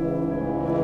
あ